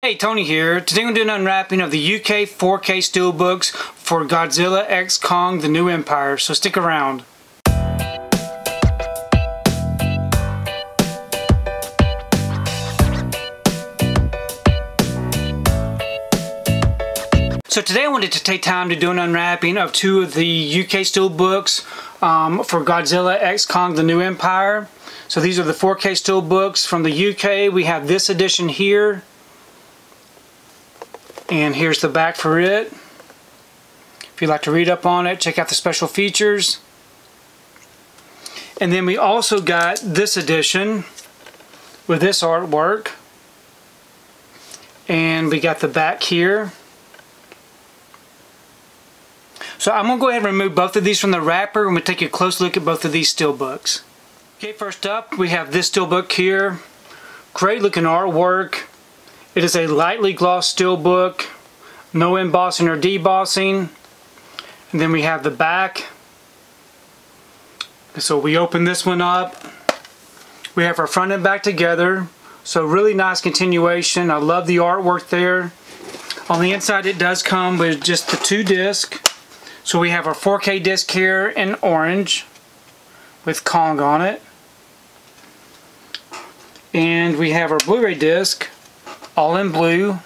Hey, Tony here. Today we're doing an unwrapping of the UK 4K Steelbooks for Godzilla X Kong The New Empire, so stick around. So today I wanted to take time to do an unwrapping of two of the UK Steelbooks um, for Godzilla X Kong The New Empire. So these are the 4K Steelbooks from the UK. We have this edition here and here's the back for it. If you'd like to read up on it, check out the special features. And then we also got this edition with this artwork. And we got the back here. So I'm going to go ahead and remove both of these from the wrapper and we'll take a close look at both of these steelbooks. Okay, first up we have this steelbook here. Great looking artwork. It is a lightly glossed steelbook, no embossing or debossing. And then we have the back. So we open this one up. We have our front and back together. So really nice continuation. I love the artwork there. On the inside it does come with just the two discs. So we have our 4K disc here in orange with Kong on it. And we have our Blu-ray disc all in blue.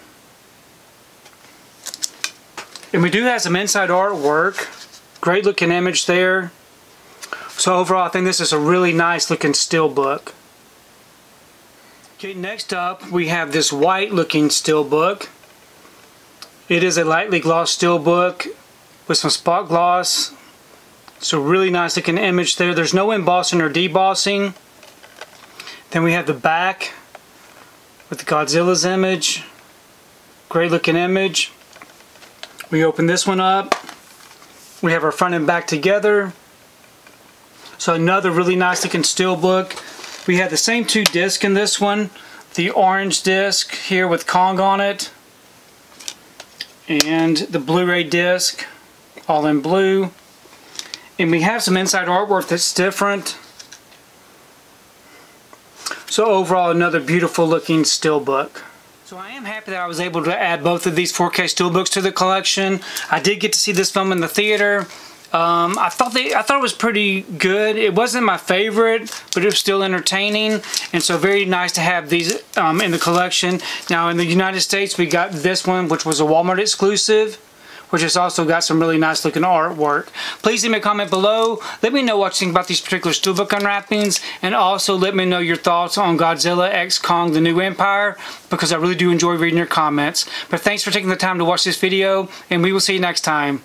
And we do have some inside artwork. Great looking image there. So overall I think this is a really nice looking still steelbook. Okay, next up we have this white looking still steelbook. It is a lightly glossed still steelbook with some spot gloss. A really nice looking image there. There's no embossing or debossing. Then we have the back with the Godzilla's image. Great looking image. We open this one up. We have our front and back together. So another really nice looking steel book. We have the same two discs in this one. The orange disc here with Kong on it. And the Blu-ray disc all in blue. And we have some inside artwork that's different. So overall another beautiful looking steelbook. So I am happy that I was able to add both of these 4K steelbooks to the collection. I did get to see this film in the theater. Um, I thought they, I thought it was pretty good. It wasn't my favorite, but it was still entertaining, and so very nice to have these um, in the collection. Now in the United States, we got this one, which was a Walmart exclusive which has also got some really nice looking artwork. Please leave me a comment below. Let me know what you think about these particular steelbook unwrappings and also let me know your thoughts on Godzilla X Kong The New Empire because I really do enjoy reading your comments. But thanks for taking the time to watch this video and we will see you next time.